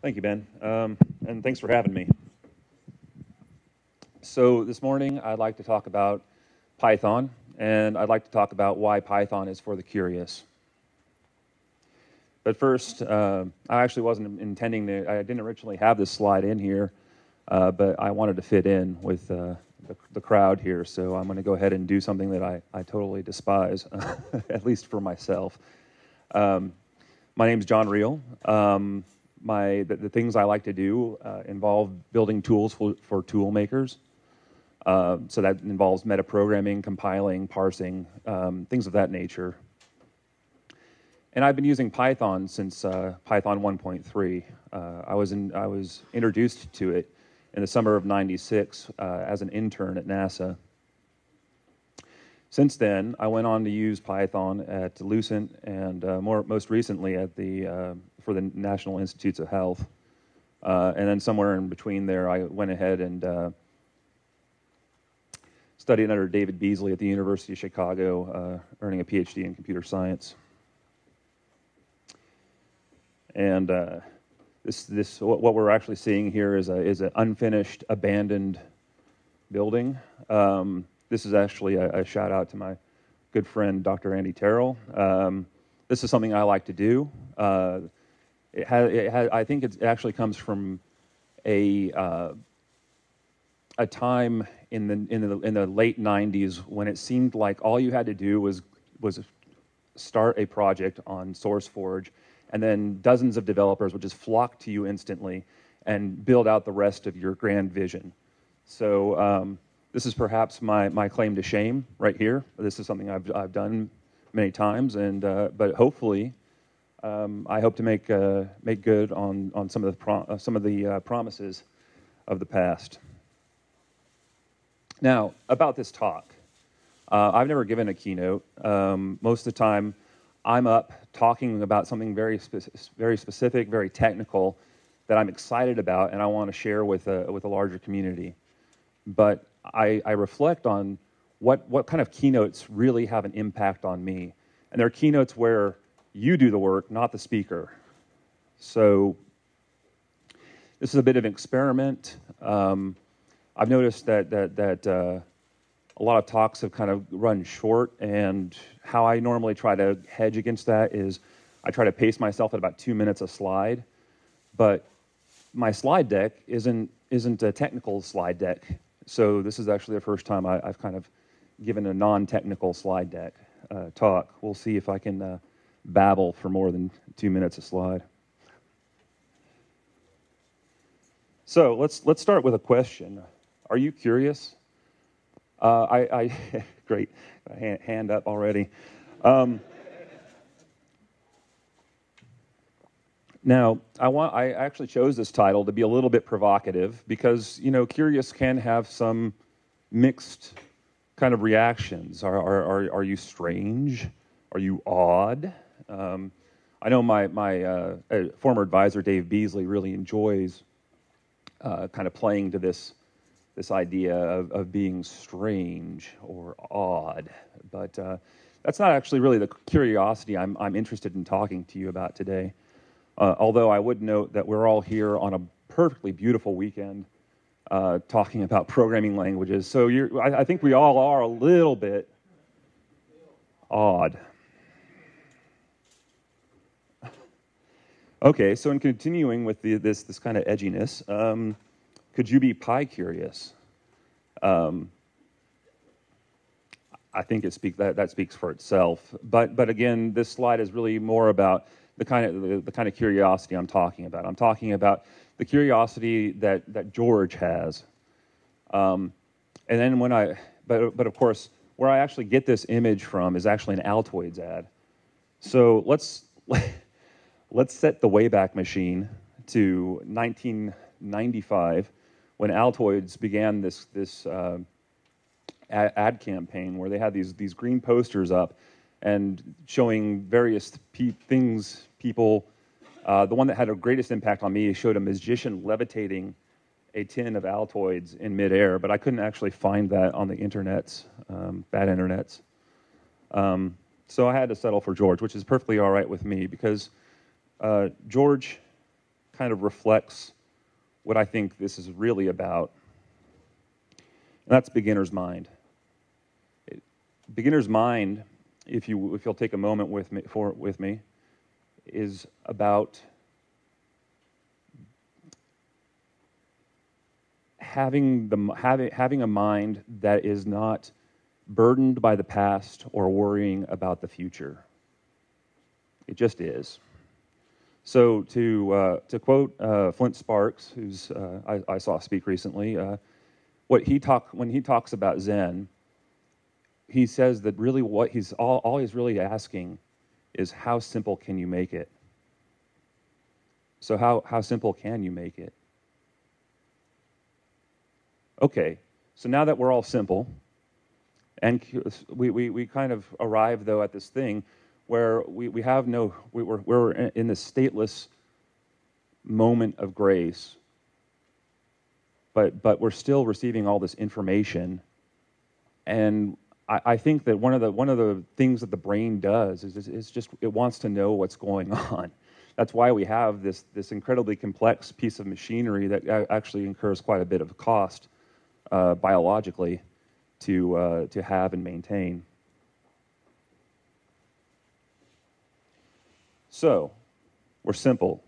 Thank you, Ben. Um, and thanks for having me. So, this morning I'd like to talk about Python, and I'd like to talk about why Python is for the curious. But first, uh, I actually wasn't intending to, I didn't originally have this slide in here, uh, but I wanted to fit in with uh, the, the, crowd here, so I'm going to go ahead and do something that I, I totally despise, at least for myself. Um, my name is Jon Riehl. Um, my the, the, things I like to do uh, involve building tools for, for tool makers. Uh, so that involves metaprogramming, compiling, parsing, um, things of that nature. And I've been using Python since uh, Python 1.3. Uh, I was in, I was introduced to it in the summer of '96 uh, as an intern at NASA. Since then, I went on to use Python at Lucent and uh, more, most recently at the, for the National Institutes of Health. Uh, and then somewhere in between there, I went ahead and uh, studied under David Beazley at the University of Chicago, uh, earning a PhD in computer science. And uh, this, this, what we're actually seeing here is, a, is an unfinished, abandoned building. Um, this is actually a, a, shout out to my good friend Dr. Andy Terrell. Um, this is something I like to do. It has, it has, I think it actually comes from a uh, a time in the in the in the late '90s when it seemed like all you had to do was was start a project on SourceForge, and then dozens of developers would just flock to you instantly and build out the rest of your grand vision. So um, this is perhaps my, my claim to shame right here. This is something I've, I've done many times, and, uh, but hopefully um, I hope to make, uh, make good on, on some of the, uh, some of the uh, promises of the past. Now, about this talk, uh, I've never given a keynote. Um, most of the time, I'm up talking about something very, spe- very specific, very technical that I'm excited about and I want to share with a, with a larger community. But I, I reflect on what, what kind of keynotes really have an impact on me. And there are keynotes where you do the work, not the speaker. So this is a bit of an experiment. Um, I've noticed that that that uh, a lot of talks have kind of run short, and how I normally try to hedge against that is I try to pace myself at about two minutes a slide, but my slide deck isn't isn't a technical slide deck. So this is actually the first time I, have kind of given a non-technical slide deck uh, talk. We'll see if I can uh, babble for more than two minutes a slide. So let's let's start with a question. Are you curious? Uh, I, I great hand, up already. Um, Now, I want I actually chose this title to be a little bit provocative because, you know, curious can have some mixed kind of reactions. Are, are, are, you strange? Are you odd? Um, I know my, my uh, former advisor, Dave Beazley, really enjoys uh, kind of playing to this, this idea of, of being strange or odd. But uh, that's not actually really the curiosity I'm, I'm interested in talking to you about today. Uh, although I would note that we're all here on a perfectly beautiful weekend uh, talking about programming languages. So I, I, think we all are a little bit odd. Okay, so in continuing with the, this, this kind of edginess, um, could you be pie curious? Um, I think it speak, that, that speaks for itself. But, but again, this slide is really more about the kind of the, the, kind of curiosity I'm talking about. I'm talking about the curiosity that that George has. Um, and then when I, but but of course, where I actually get this image from is actually an Altoids ad. So let's let's set the Wayback Machine to 1995 when Altoids began this this uh, ad campaign where they had these these green posters up and showing various pe- things people. Uh, the one that had the greatest impact on me showed a magician levitating a tin of Altoids in midair, but I couldn't actually find that on the internets, um, bad internets. Um, so I had to settle for George, which is perfectly all right with me because uh, George kind of reflects what I think this is really about. And that's beginner's mind. It, beginner's mind, if, you, if you'll take a moment with me, for, with me, is about having, the, having, having a mind that is not burdened by the past or worrying about the future. It just is. So, to, uh, to quote uh, Flint Sparks, who's uh, I, I, saw speak recently, uh, what he talk, when he talks about Zen, he says that really what he's all, all he's really asking is how simple can you make it? So, how, how simple can you make it? Okay, so now that we're all simple, and we, we, we kind of arrive, though, at this thing where we, we have no, we, we're, we're in this stateless moment of grace, but, but we're still receiving all this information. And I, I think that one of, the, one of the things that the brain does is, is, is just it wants to know what's going on. That's why we have this, this incredibly complex piece of machinery that actually incurs quite a bit of cost uh, biologically to, uh, to have and maintain. So, we're simple,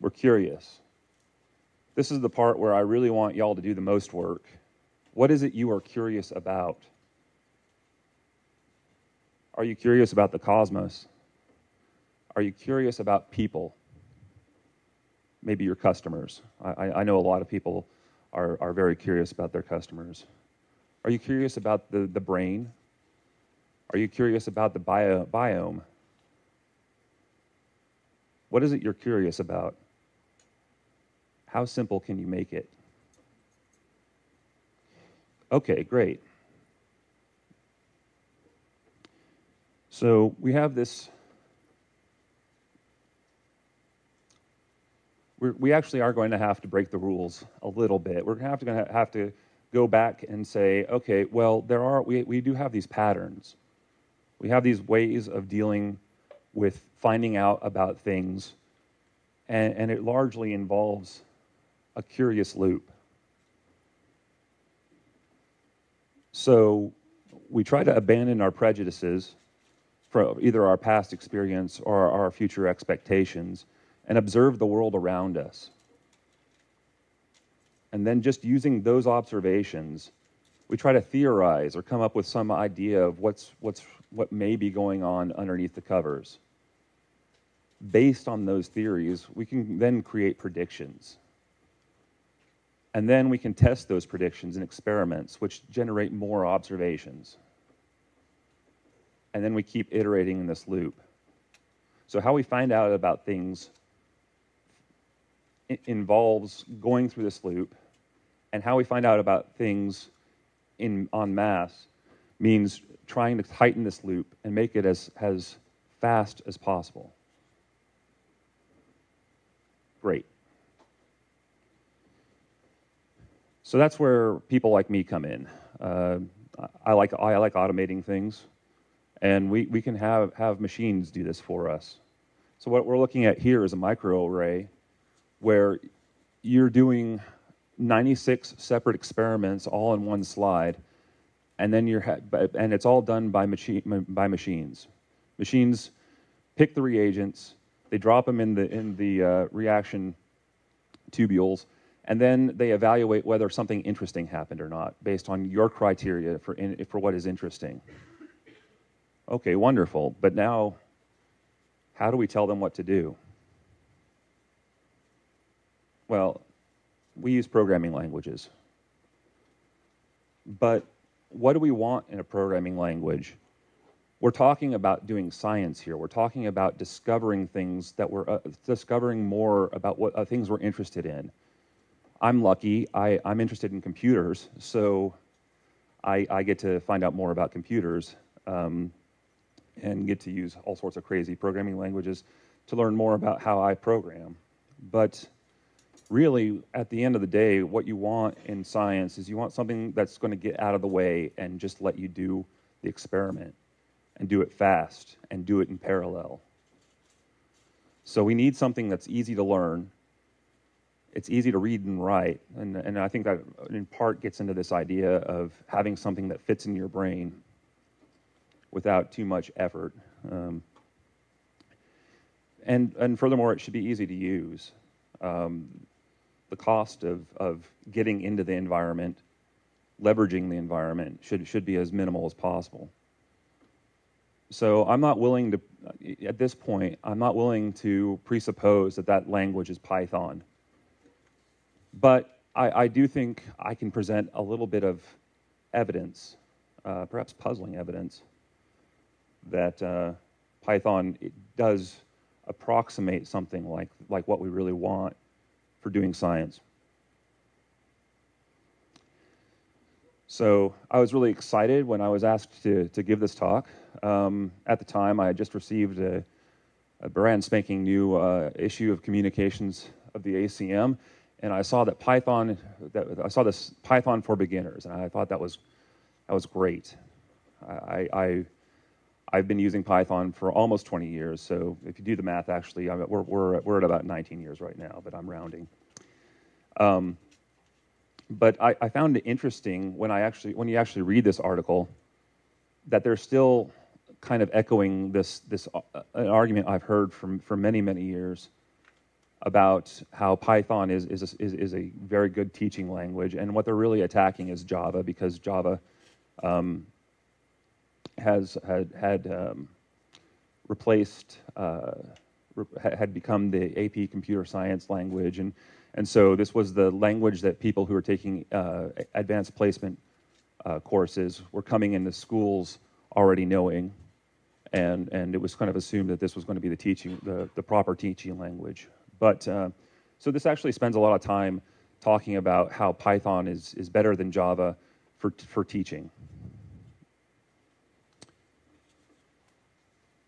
we're curious. This is the part where I really want y'all to do the most work. What is it you are curious about? Are you curious about the cosmos? Are you curious about people? Maybe your customers. I, I know a lot of people are, are very curious about their customers. Are you curious about the, the brain? Are you curious about the bio, biome? What is it you're curious about? How simple can you make it? Okay, great. So we have this. We actually are going to have to break the rules a little bit. We're going to have to, have to go back and say, okay, well, there are we, we do have these patterns. We have these ways of dealing with finding out about things, and, and it largely involves a curious loop. So we try to abandon our prejudices from either our past experience or our future expectations and observe the world around us. And then just using those observations, we try to theorize or come up with some idea of what's, what's, what may be going on underneath the covers. Based on those theories, we can then create predictions. And then we can test those predictions in experiments, which generate more observations. And then we keep iterating in this loop. So, how we find out about things involves going through this loop, and how we find out about things in en masse means trying to tighten this loop and make it as, as fast as possible. Great. So that's where people like me come in. Uh, I, like, I like automating things, and we, we can have, have machines do this for us. So what we're looking at here is a microarray where you're doing 96 separate experiments all in one slide, and then you're and it's all done by machine by machines. Machines pick the reagents, they drop them in the in the uh, reaction tubules, and then they evaluate whether something interesting happened or not based on your criteria for in, for what is interesting. Okay, wonderful. But now, how do we tell them what to do? Well, we use programming languages. But what do we want in a programming language? We're talking about doing science here. We're talking about discovering things that we're uh, discovering more about what uh, things we're interested in. I'm lucky. I, I'm interested in computers, so I, I get to find out more about computers um, and get to use all sorts of crazy programming languages to learn more about how I program. But really, at the end of the day, what you want in science is you want something that's going to get out of the way and just let you do the experiment and do it fast and do it in parallel. So we need something that's easy to learn it's easy to read and write. And, and I think that in part gets into this idea of having something that fits in your brain without too much effort. Um, and, and furthermore, it should be easy to use. Um, the cost of, of getting into the environment, leveraging the environment, should, should be as minimal as possible. So I'm not willing to, at this point, I'm not willing to presuppose that that language is Python. But I, I do think I can present a little bit of evidence, uh, perhaps puzzling evidence, that uh, Python does approximate something like, like what we really want for doing science. So I was really excited when I was asked to, to give this talk. Um, at the time, I had just received a, a brand spanking new uh, issue of Communications of the ACM, and I saw that Python, that, I saw this Python for beginners, and I thought that was, that was great. I, I, I've been using Python for almost 20 years, so if you do the math, actually, I'm, we're, we're, we're at about 19 years right now, but I'm rounding. Um, but I, I, found it interesting when I actually, when you actually read this article, that they're still kind of echoing this, this uh, argument I've heard from for many, many years about how Python is, is, a, is, is, a very good teaching language, and what they're really attacking is Java because Java um, has had, had um, replaced, uh, re- had become the AP computer science language, and, and so this was the language that people who were taking uh, advanced placement uh, courses were coming into schools already knowing, and, and it was kind of assumed that this was going to be the teaching, the, the proper teaching language. But uh, so this actually spends a lot of time talking about how Python is, is better than Java for, for teaching.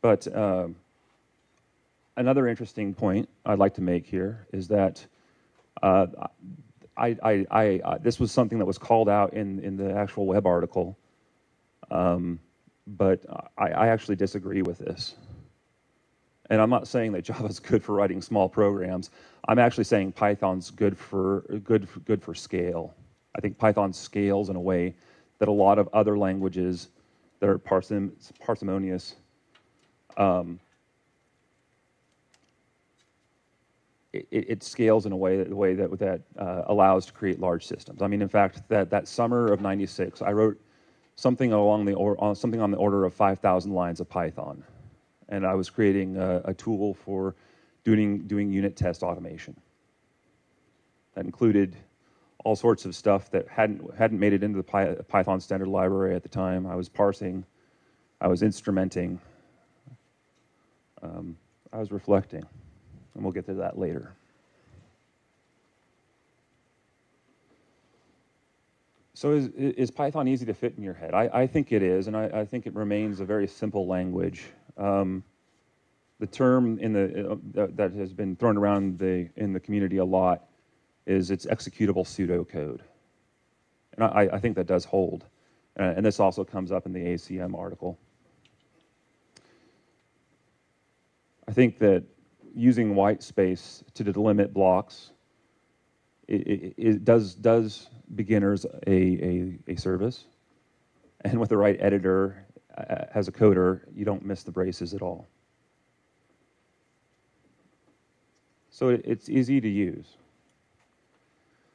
But uh, another interesting point I'd like to make here is that I, I, I, uh, this was something that was called out in, in the actual web article, um, but I, I actually disagree with this. And I'm not saying that Java is good for writing small programs. I'm actually saying Python's good for good for, good for scale. I think Python scales in a way that a lot of other languages that are parsim parsimonious um, it, it, scales in a way that, way that, that uh, allows to create large systems. I mean, in fact, that, that summer of '96, I wrote something along the or, something on the order of 5,000 lines of Python and I was creating a, a tool for doing, doing unit test automation. That included all sorts of stuff that hadn't, hadn't made it into the Python standard library at the time. I was parsing, I was instrumenting, um, I was reflecting, and we'll get to that later. So is, is Python easy to fit in your head? I, I think it is, and I, I, think it remains a very simple language. Um, the term in the, uh, that, has been thrown around the, in the community a lot is it's executable pseudocode. And I, I think that does hold. Uh, and this also comes up in the ACM article. I think that using white space to delimit blocks it, it, it does, does beginners a, a, a service. And with the right editor, uh, as a coder, you don't miss the braces at all. So it, it's easy to use.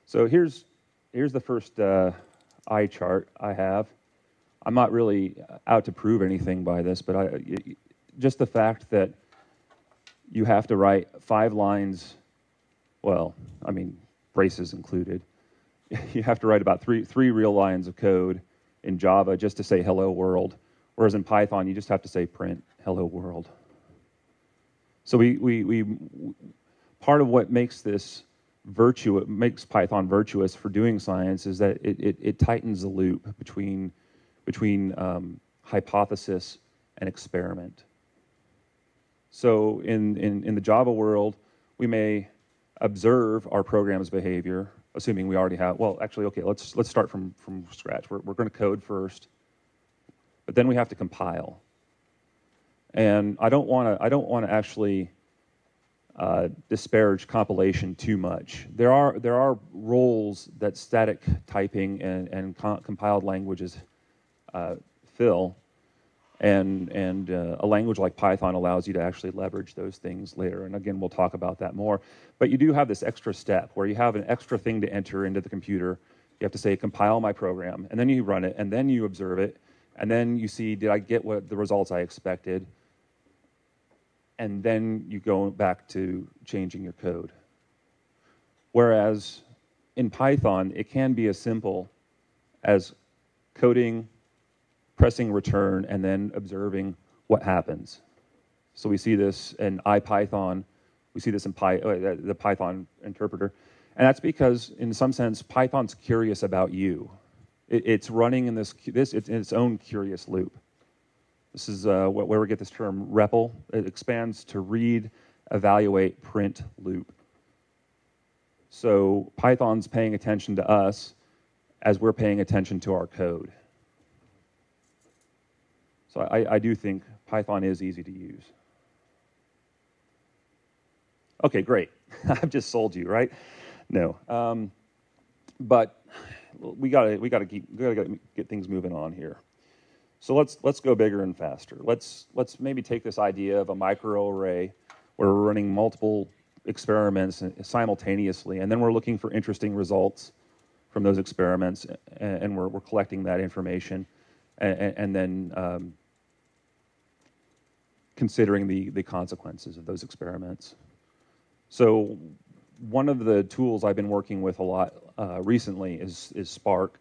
So here's, here's the first uh, eye chart I have. I'm not really out to prove anything by this, but I, just the fact that you have to write five lines, well, I mean, braces included. You have to write about three, three real lines of code in Java just to say hello world. Whereas in Python, you just have to say print hello world. So we, we, we, part of what makes this virtue, makes Python virtuous for doing science is that it, it, it tightens the loop between, between um, hypothesis and experiment. So in, in, in the Java world, we may observe our program's behavior, assuming we already have, well, actually, okay, let's, let's start from, from scratch. We're, we're going to code first, but then we have to compile. And I don't want to, I don't want to actually uh, disparage compilation too much. There are there are roles that static typing and, and co compiled languages uh, fill, and and uh, a language like Python allows you to actually leverage those things later. And again, we'll talk about that more. But you do have this extra step where you have an extra thing to enter into the computer. You have to say compile my program, and then you run it, and then you observe it, and then you see did I get what the results I expected and then you go back to changing your code. Whereas in Python, it can be as simple as coding, pressing return, and then observing what happens. So we see this in IPython, we see this in Py, uh, the Python interpreter, and that's because, in some sense, Python's curious about you. It, it's running in this, this it's in its own curious loop. This is uh, where we get this term REPL. It expands to read, evaluate, print, loop. So Python's paying attention to us as we're paying attention to our code. So I, I do think Python is easy to use. Okay, great. I've just sold you, right? No, um, but we gotta we gotta keep we gotta get things moving on here. So let's, let's go bigger and faster. Let's, let's maybe take this idea of a microarray where we're running multiple experiments simultaneously, and then we're looking for interesting results from those experiments, and, and we're, we're collecting that information, and, and then um, considering the, the consequences of those experiments. So one of the tools I've been working with a lot uh, recently is, is Spark.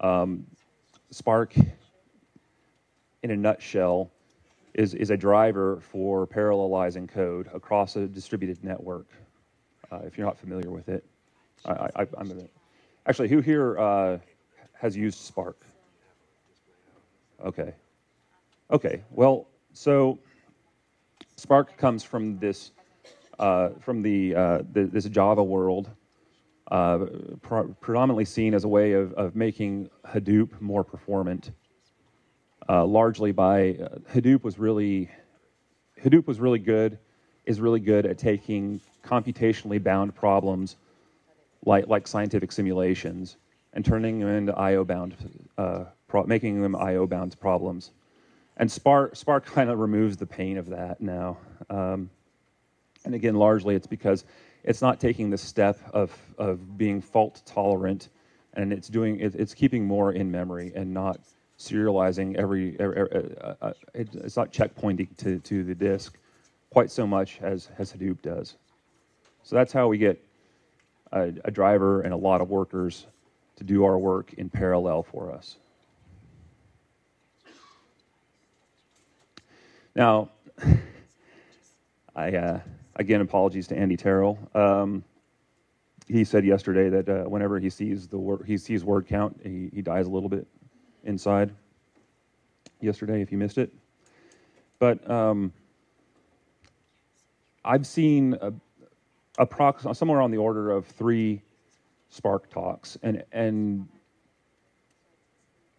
Um, Spark in a nutshell, is, is a driver for parallelizing code across a distributed network. Uh, if you're not familiar with it, I, I, am gonna, actually, who here uh, has used Spark? Okay. Okay. Well, so Spark comes from this, uh, from the, uh, the, this Java world, uh, predominantly seen as a way of, of making Hadoop more performant uh, largely by uh, Hadoop was really Hadoop was really good is really good at taking computationally bound problems like like scientific simulations and turning them into IO bound uh, pro- making them IO bound problems. And Spark Spark kind of removes the pain of that now. Um, and again, largely it's because it's not taking the step of of being fault tolerant, and it's doing it, it's keeping more in memory and not serializing every, every uh, uh, it's not checkpointing to, to the disk quite so much as, as Hadoop does. So that's how we get a, a driver and a lot of workers to do our work in parallel for us. Now, I uh, again apologies to Andy Terrell. Um, he said yesterday that uh, whenever he sees the word, he sees word count, he, he dies a little bit inside yesterday if you missed it. But um, I've seen a, somewhere on the order of three Spark talks, and and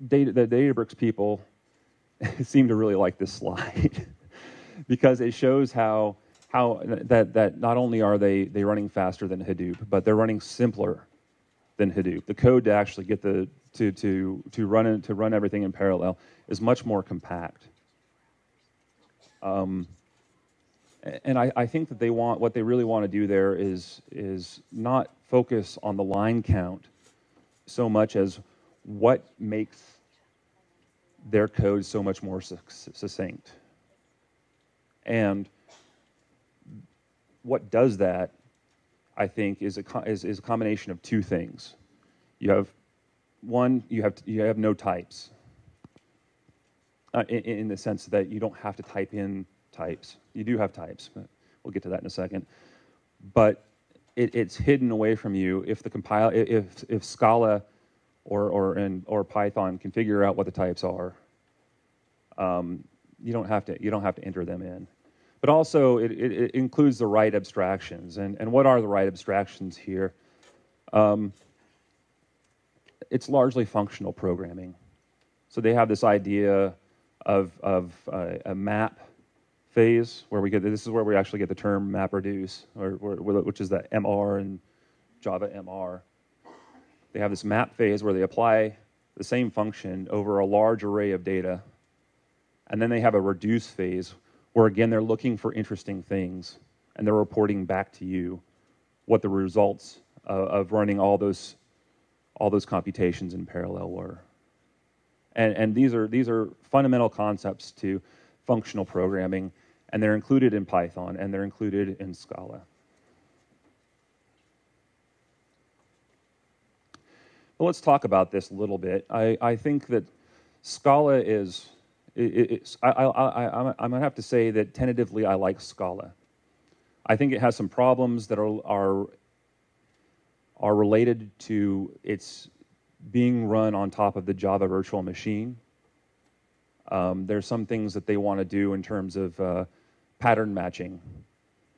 data, the Databricks people seem to really like this slide because it shows how how that that not only are they they running faster than Hadoop, but they're running simpler than Hadoop. The code to actually get the to to to run it, to run everything in parallel is much more compact. Um, and I, I, think that they want what they really want to do there is is not focus on the line count so much as what makes their code so much more succinct. And what does that I think, is a, is, is a combination of two things. You have one, you have, you have no types, uh, in, in, the sense that you don't have to type in types. You do have types, but we'll get to that in a second. But it, it's hidden away from you if the compile, if, if Scala or, or, in, or Python can figure out what the types are. Um, you don't have to you don't have to enter them in but also it, it, it, includes the right abstractions. And, and what are the right abstractions here? Um, it's largely functional programming. So they have this idea of, of uh, a map phase where we get this is where we actually get the term MapReduce, or, or which is the MR and Java MR. They have this map phase where they apply the same function over a large array of data, and then they have a reduce phase where again they're looking for interesting things and they're reporting back to you what the results of, of running all those all those computations in parallel were. And, and these are these are fundamental concepts to functional programming, and they're included in Python and they're included in Scala. Let's talk about this a little bit. I, I think that Scala is, it, I, I, I, I'm going to have to say that tentatively I like Scala. I think it has some problems that are, are, are related to its being run on top of the Java virtual machine. Um, there's some things that they want to do in terms of uh, pattern matching,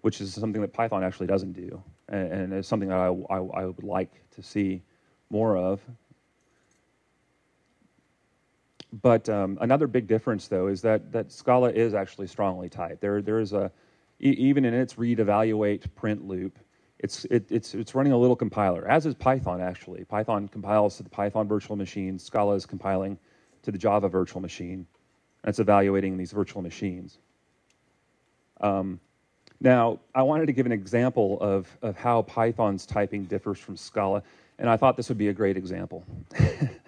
which is something that Python actually doesn't do, and, and it's something that I, I, I, would like to see more of. But um, another big difference, though, is that, that Scala is actually strongly typed. There, there is a, e even in its read, evaluate, print loop, it's, it, it's, it's running a little compiler, as is Python, actually. Python compiles to the Python virtual machine. Scala is compiling to the Java virtual machine. That's evaluating these virtual machines. Um, now, I wanted to give an example of, of how Python's typing differs from Scala, and I thought this would be a great example.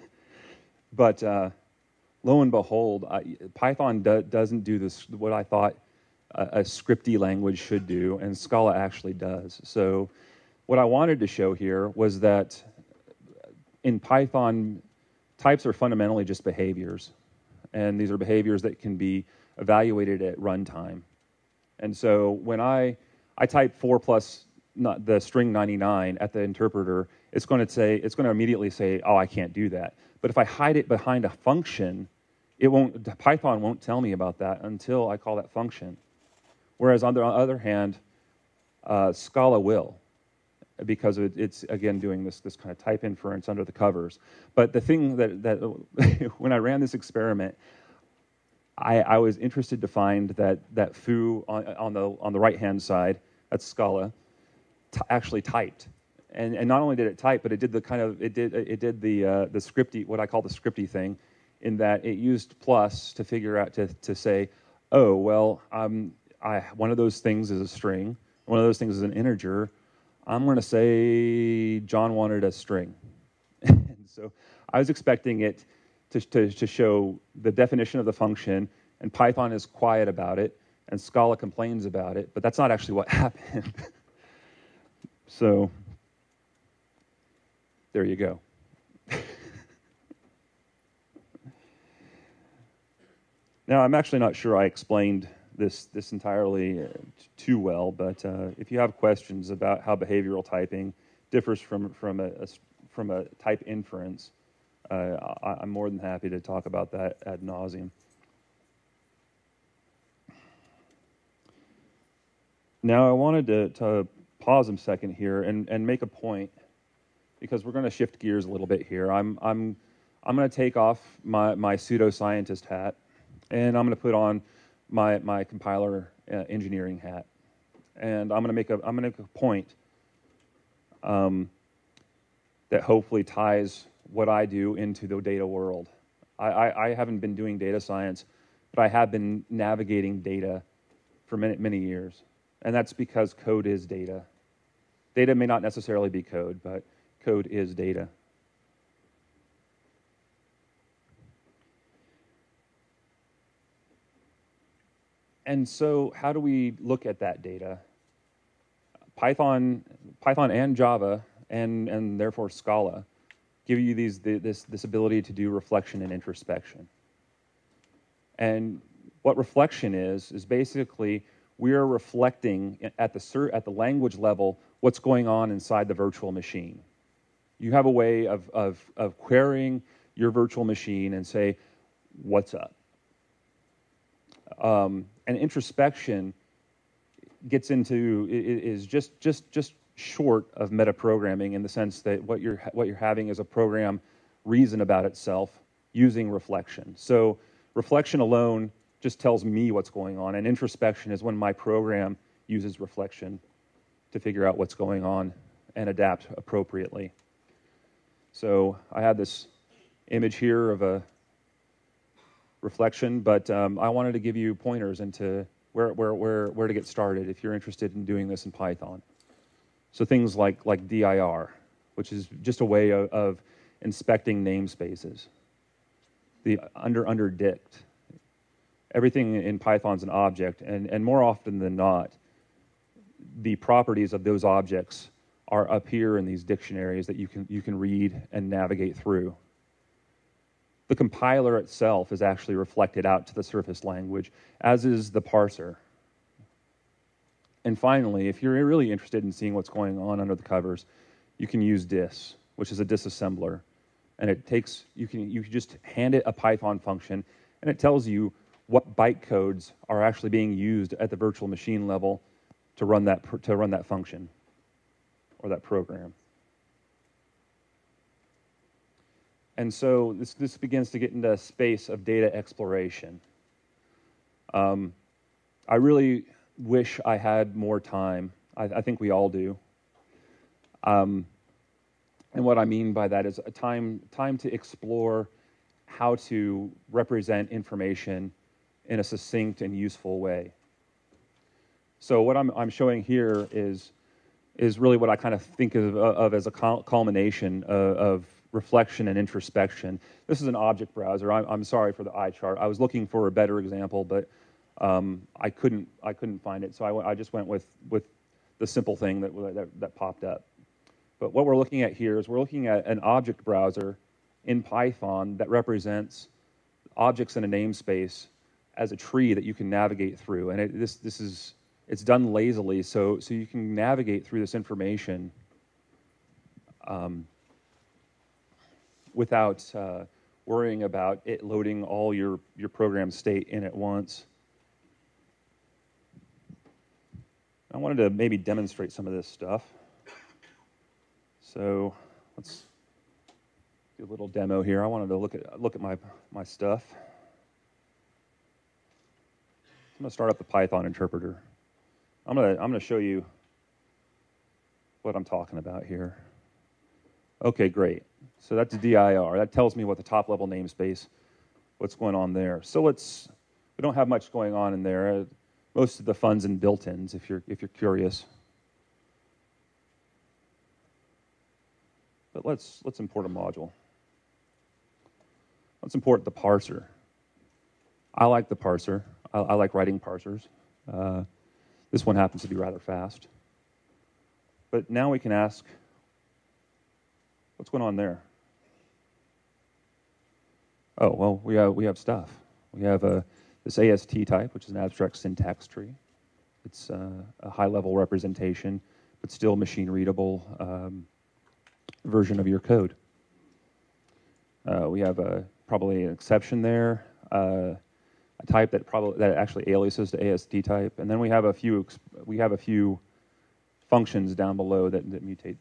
but uh, lo and behold, I, Python do, doesn't do this, what I thought a, a scripty language should do, and Scala actually does. So, what I wanted to show here was that in Python, types are fundamentally just behaviors and these are behaviors that can be evaluated at runtime. And so when I, I type 4 plus not the string 99 at the interpreter, it's going to say, it's going to immediately say, oh, I can't do that. But if I hide it behind a function, it won't, Python won't tell me about that until I call that function. Whereas on the other hand, uh, Scala will because it's again doing this this kind of type inference under the covers. But the thing that that when I ran this experiment, I, I was interested to find that that foo on, on the on the right hand side, that's Scala, actually typed. And, and not only did it type, but it did the kind of it did it did the uh, the scripty what I call the scripty thing, in that it used plus to figure out to to say, oh well, um, I one of those things is a string, one of those things is an integer, I'm going to say Jon wanted a string. and so I was expecting it to, to, to, show the definition of the function, and Python is quiet about it, and Scala complains about it, but that's not actually what happened. so there you go. now, I'm actually not sure I explained this this entirely uh, too well, but uh, if you have questions about how behavioral typing differs from from a, a from a type inference, uh, I, am more than happy to talk about that ad nauseum. Now, I wanted to, to pause a second here and, and make a point because we're going to shift gears a little bit here. I'm I'm I'm going to take off my my pseudoscientist hat and I'm going to put on my, my compiler uh, engineering hat. And I'm going to make a, I'm going to make a point um, that hopefully ties what I do into the data world. I, I, I, haven't been doing data science, but I have been navigating data for many, many years. And that's because code is data. Data may not necessarily be code, but code is data. and so how do we look at that data? Python, Python and Java, and, and therefore Scala, give you these, this, this ability to do reflection and introspection. And what reflection is, is basically we are reflecting at the, at the language level what's going on inside the virtual machine. You have a way of, of, of querying your virtual machine and say, what's up? Um, and introspection gets into is just just just short of metaprogramming in the sense that what you're what you're having is a program reason about itself using reflection. So reflection alone just tells me what's going on. And introspection is when my program uses reflection to figure out what's going on and adapt appropriately. So I had this image here of a reflection, but um, I wanted to give you pointers into where, where, where, where to get started if you're interested in doing this in Python. So things like, like DIR, which is just a way of, of inspecting namespaces. The under under dict. Everything in Python's an object, and, and more often than not, the properties of those objects are up here in these dictionaries that you can, you can read and navigate through. The compiler itself is actually reflected out to the surface language, as is the parser. And finally, if you're really interested in seeing what's going on under the covers, you can use dis, which is a disassembler. And it takes, you can, you can just hand it a Python function, and it tells you what bytecodes are actually being used at the virtual machine level to run that, to run that function or that program. And so this, this begins to get into a space of data exploration. Um, I really wish I had more time. I, I think we all do. Um, and what I mean by that is a time, time to explore how to represent information in a succinct and useful way. So what I'm, I'm showing here is, is really what I kind of think of, of as a culmination of, of reflection and introspection. This is an object browser. I'm, I'm sorry for the eye chart. I was looking for a better example, but um, I couldn't I couldn't find it. So I, I just went with with the simple thing that, that that popped up. But what we're looking at here is we're looking at an object browser in Python that represents objects in a namespace as a tree that you can navigate through. And it, this this is it's done lazily, so so you can navigate through this information. Um, without uh, worrying about it loading all your, your program state in at once. I wanted to maybe demonstrate some of this stuff. So let's do a little demo here. I wanted to look at, look at my, my stuff. I'm going to start up the Python interpreter. I'm going to, I'm going to show you what I'm talking about here. Okay, great. So that's DIR. That tells me what the top level namespace, what's going on there. So let's, we don't have much going on in there. Most of the fun's in built-ins if you're, if you're curious. But let's, let's import a module. Let's import the parser. I like the parser. I, I like writing parsers. Uh, this one happens to be rather fast. But now we can ask, What's going on there? Oh, well, we have, we have stuff. We have uh, this AST type, which is an abstract syntax tree. It's uh, a high level representation, but still machine readable um, version of your code. Uh, we have a, probably an exception there, uh, type that probably that actually aliases to AST type, and then we have a few we have a few functions down below that, that mutate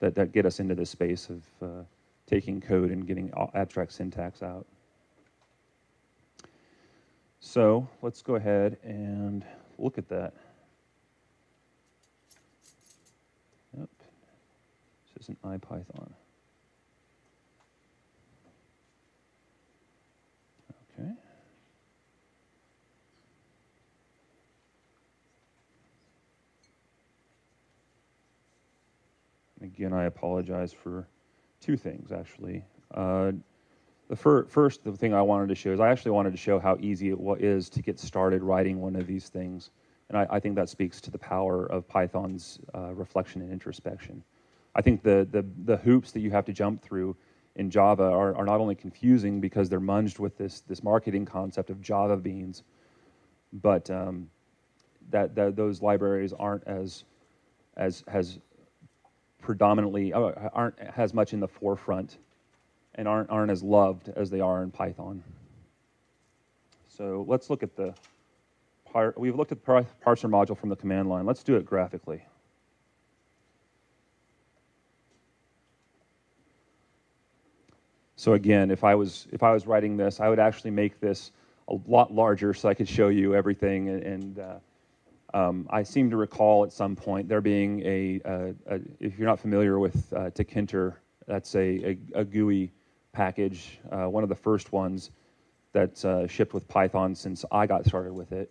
that, that get us into this space of uh, taking code and getting abstract syntax out. So let's go ahead and look at that. Yep. This is an IPython. Again, I apologize for two things, actually. Uh, the fir- first, the thing I wanted to show is I actually wanted to show how easy it is to get started writing one of these things. And I, I think that speaks to the power of Python's uh, reflection and introspection. I think the, the, the hoops that you have to jump through in Java are, are not only confusing because they're munged with this, this marketing concept of Java beans, but um, that, that those libraries aren't as, as, as predominantly uh, aren't as much in the forefront and aren't aren't as loved as they are in Python. So let's look at the we've looked at the parser module from the command line. Let's do it graphically. So again, if I was if I was writing this, I would actually make this a lot larger so I could show you everything. And, and uh, um, I seem to recall at some point there being a, a, a if you're not familiar with uh, Tkinter, that's a, a, a GUI package, uh, one of the first ones that's uh, shipped with Python since I got started with it.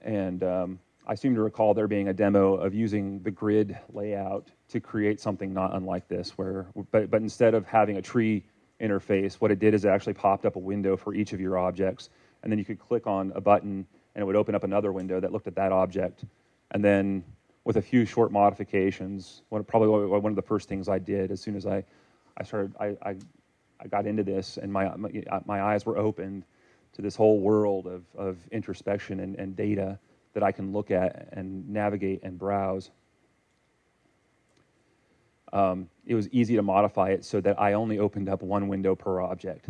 And um, I seem to recall there being a demo of using the grid layout to create something not unlike this, where but, but instead of having a tree interface, what it did is it actually popped up a window for each of your objects, and then you could click on a button and it would open up another window that looked at that object, and then with a few short modifications, one, probably one of the first things I did as soon as I, I started, I, I, I got into this, and my, my, my eyes were opened to this whole world of, of introspection and, and data that I can look at and navigate and browse. Um, it was easy to modify it so that I only opened up one window per object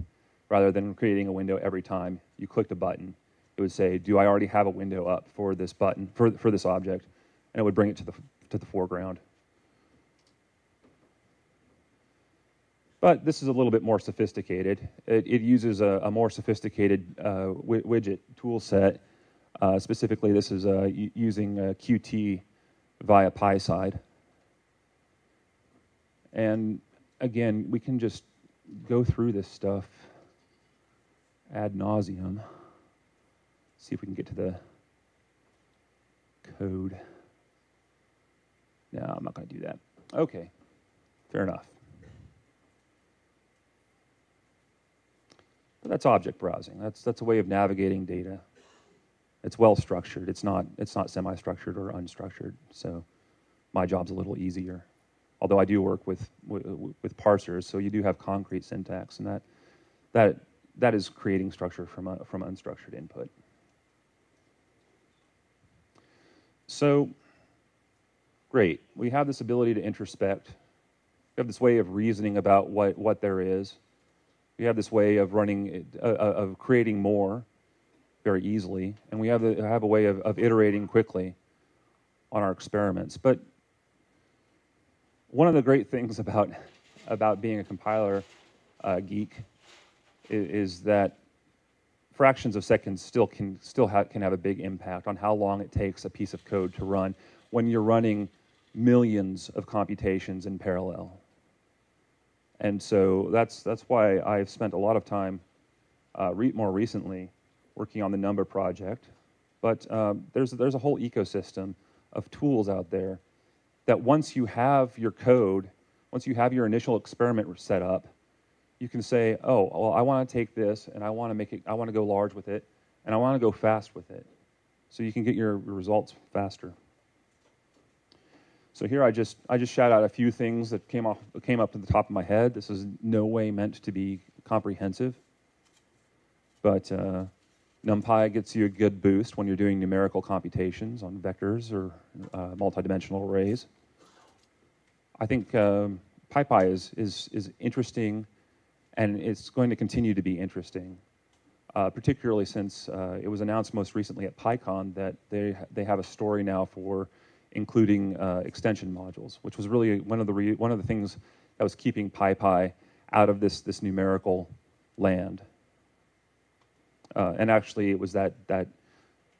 rather than creating a window every time you clicked a button. It would say, do I already have a window up for this button, for, for this object? And it would bring it to the, to the foreground. But this is a little bit more sophisticated. It, it uses a, a, more sophisticated uh, widget tool set uh, specifically, this is uh, using uh, Qt via PySide. And again, we can just go through this stuff ad nauseum. See if we can get to the code. No, I'm not going to do that. Okay, fair enough. But that's object browsing. That's, that's a way of navigating data it's well structured. It's not it's not semi-structured or unstructured. So my job's a little easier. Although I do work with with parsers, so you do have concrete syntax, and that that that is creating structure from a, from unstructured input. So great, we have this ability to introspect. We have this way of reasoning about what what there is. We have this way of running uh, uh of creating more very easily, and we have, the, have a way of, of iterating quickly on our experiments. But one of the great things about, about being a compiler uh, geek is, is, that fractions of seconds still can still ha- can have a big impact on how long it takes a piece of code to run when you're running millions of computations in parallel. And so that's that's why I've spent a lot of time uh, re- more recently working on the Numba project. But um, there's, there's a whole ecosystem of tools out there that once you have your code, once you have your initial experiment set up, you can say, oh, well, I want to take this and I want to make it, I want to go large with it, and I want to go fast with it. So you can get your results faster. So here I just I just shout out a few things that came off came up to the top of my head. This is no way meant to be comprehensive, but uh, NumPy gets you a good boost when you're doing numerical computations on vectors or uh, multidimensional arrays. I think um, PyPy is, is, is interesting and it's going to continue to be interesting, uh, particularly since uh, it was announced most recently at PyCon that they, they have a story now for including uh, extension modules, which was really one of the, one of the things that was keeping PyPy out of this, this numerical land. Uh, and actually, it was that that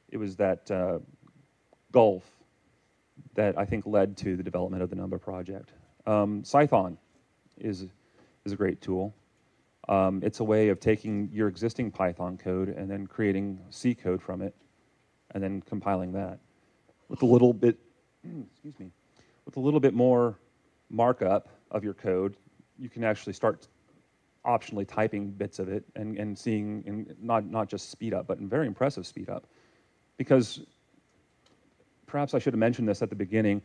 it was that uh, gulf that I think led to the development of the Numba project. Um, Cython is is a great tool. Um, it's a way of taking your existing Python code and then creating C code from it, and then compiling that with a little bit, excuse me, with a little bit more markup of your code. You can actually start optionally typing bits of it and, and seeing in not, not just speed up, but very impressive speed up. Because perhaps I should have mentioned this at the beginning,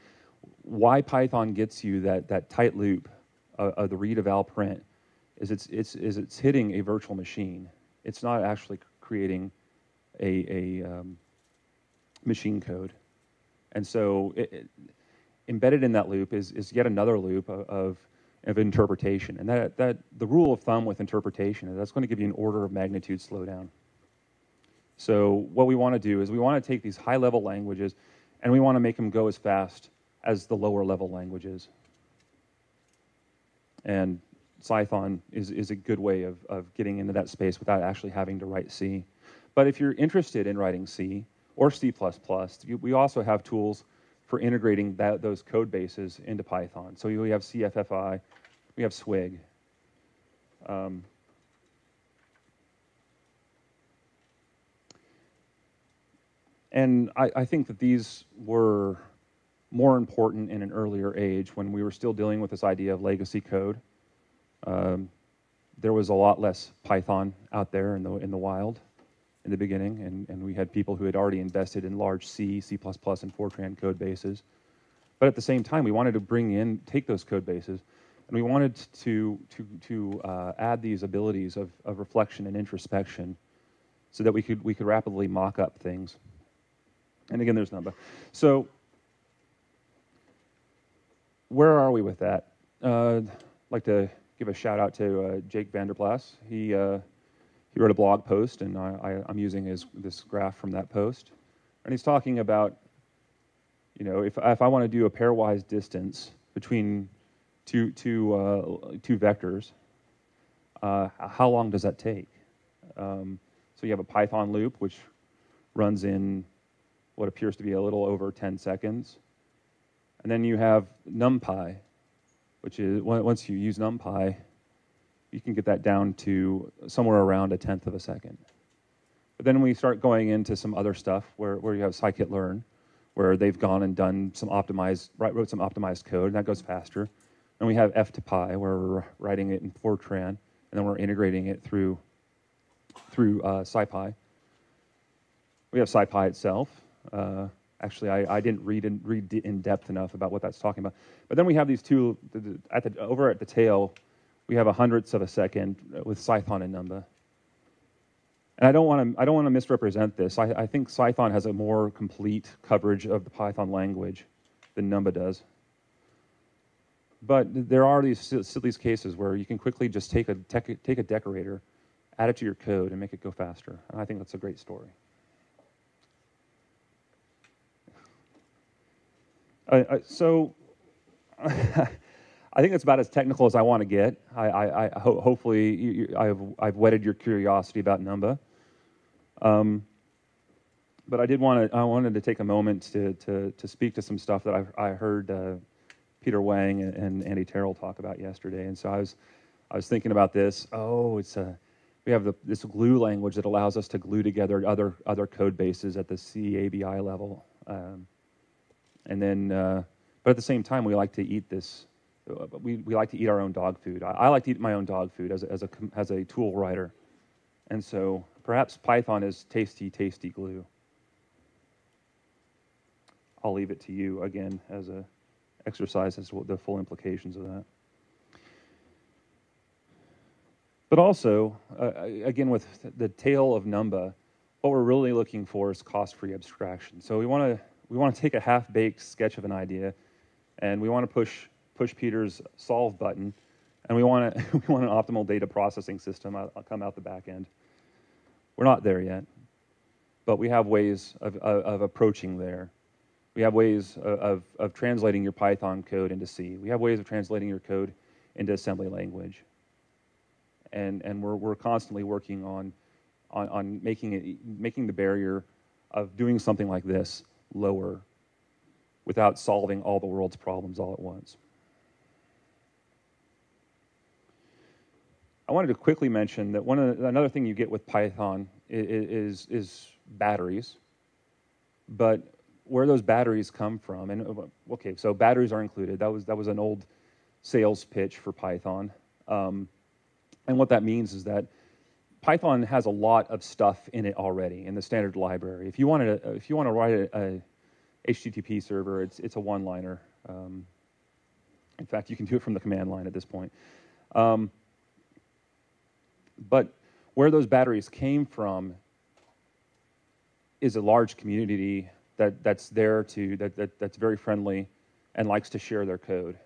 why Python gets you that, that tight loop of, of the read eval print is it's, it's, is it's hitting a virtual machine. It's not actually creating a, a um, machine code. And so it, it, embedded in that loop is, is yet another loop of, of of interpretation. And that, that the rule of thumb with interpretation is that's going to give you an order of magnitude slowdown. So what we want to do is we want to take these high level languages and we want to make them go as fast as the lower level languages. And Cython is, is a good way of, of getting into that space without actually having to write C. But if you're interested in writing C or C++, we also have tools for integrating that, those code bases into Python. So we have CFFI, we have Swig. Um, and I, I think that these were more important in an earlier age when we were still dealing with this idea of legacy code. Um, there was a lot less Python out there in the, in the wild in the beginning, and, and we had people who had already invested in large C, C++, and Fortran code bases. But at the same time, we wanted to bring in, take those code bases, and we wanted to, to, to uh, add these abilities of, of reflection and introspection so that we could, we could rapidly mock up things. And again, there's Numba. So where are we with that? Uh, I'd like to give a shout out to uh, Jake Vanderplas. He, uh, he wrote a blog post, and I, am using his, this graph from that post. And he's talking about, you know, if, if I want to do a pairwise distance between two, two, uh, two vectors, uh, how long does that take? Um, so you have a Python loop, which runs in what appears to be a little over 10 seconds. And then you have NumPy, which is once you use NumPy, you can get that down to somewhere around a tenth of a second. But then we start going into some other stuff where, where you have scikit-learn, where they've gone and done some optimized, wrote some optimized code, and that goes faster. And we have F2Py, where we're writing it in Fortran, and then we're integrating it through, through uh, SciPy. We have SciPy itself, uh, actually, I, I didn't read in, read in depth enough about what that's talking about. But then we have these two at the, over at the tail. We have a hundredths of a second uh, with Cython and Numba. And I don't want to I don't want to misrepresent this. I, I think Cython has a more complete coverage of the Python language than Numba does. But there are these these cases where you can quickly just take a take a decorator, add it to your code, and make it go faster. And I think that's a great story. Uh, so I think that's about as technical as I want to get. I, I, I ho- hopefully you, I've, I've whetted your curiosity about Numba. Um, but I did want to I wanted to take a moment to to, to speak to some stuff that I, I heard uh, Peter Wang and, and Andy Terrell talk about yesterday. And so I was I was thinking about this. Oh, it's a we have the, this glue language that allows us to glue together other other code bases at the C ABI level. Um, and then, uh, but at the same time, we like to eat this. Uh, we, we like to eat our own dog food. I, I like to eat my own dog food as a, as a, as a tool writer. And so perhaps Python is tasty, tasty glue. I'll leave it to you again as a exercise as to the full implications of that. But also, uh, again, with the tail of Numba, what we're really looking for is cost-free abstraction. So we want to we want to take a half-baked sketch of an idea, and we want to push push Peter's solve button, and we want to we want an optimal data processing system. I'll, I'll uh, come out the back end. We're not there yet, but we have ways of, of, of approaching there. We have ways of, of, of translating your Python code into C. We have ways of translating your code into assembly language. And, and we're, we're constantly working on, on, on making, it, making the barrier of doing something like this lower without solving all the world's problems all at once. I wanted to quickly mention that one the, another thing you get with Python is, is, is batteries, but where those batteries come from, and uh, okay, so batteries are included. That was that was an old sales pitch for Python, um, and what that means is that Python has a lot of stuff in it already in the standard library. If you want to, if you want to write a, a, HTTP server, it's it's a one-liner. Um, in fact, you can do it from the command line at this point. Um, but where those batteries came from is a large community that, that's there to that, that that's very friendly and likes to share their code.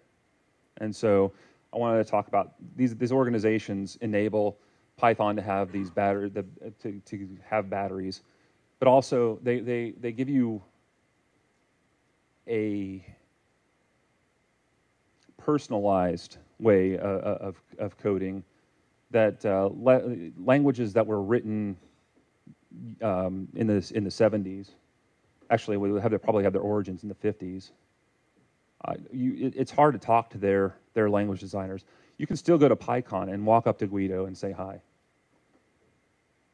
And so I wanted to talk about these these organizations enable Python to have these the, to, to have batteries, but also they, they, they give you a personalized way uh, uh, of, of coding that uh, languages that were written um, in, the, in the 70s, actually, we have probably have their origins in the 50s. Uh, you, it, it's hard to talk to their, their language designers. You can still go to PyCon and walk up to Guido and say hi.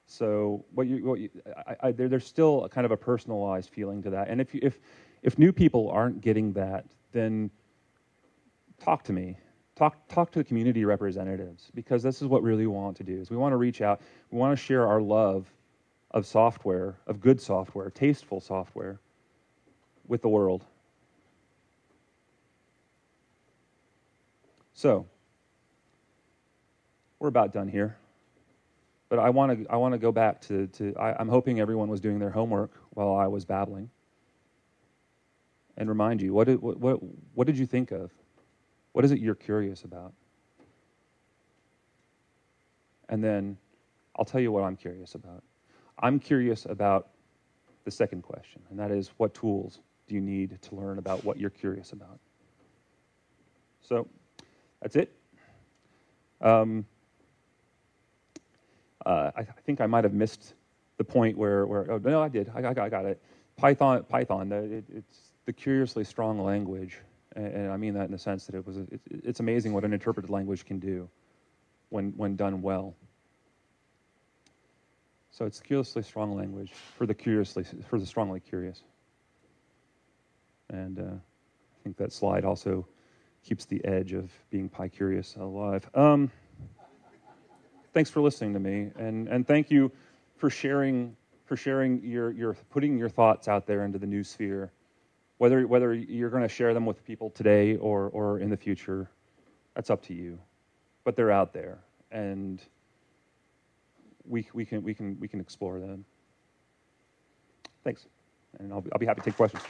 So what you, what you I, I, there, there's still a kind of a personalized feeling to that. And if, you, if, if new people aren't getting that, then talk to me. Talk, talk to the community representatives because this is what we really want to do is we want to reach out. We want to share our love of software, of good software, tasteful software with the world. So, we're about done here. But I want to I want to go back to, to I, am hoping everyone was doing their homework while I was babbling. And remind you, what did, what, what, what did you think of? What is it you're curious about? And then I'll tell you what I'm curious about. I'm curious about the second question, and that is what tools do you need to learn about what you're curious about? So that's it. Um, uh, I, I, think I might have missed the point where, where oh, no, I did. I, I, I got it. Python, Python it, it's the curiously strong language. And, and, I mean that in the sense that it was, it, it's amazing what an interpreted language can do when, when done well. So it's curiously strong language for the curiously, for the strongly curious. And uh, I think that slide also keeps the edge of being pi curious alive. Um, thanks for listening to me, and and thank you for sharing for sharing your your putting your thoughts out there into the noosphere. Whether whether you're going to share them with people today or or in the future, that's up to you. But they're out there, and we we can we can we can explore them. Thanks, and I'll I'll be happy to take questions.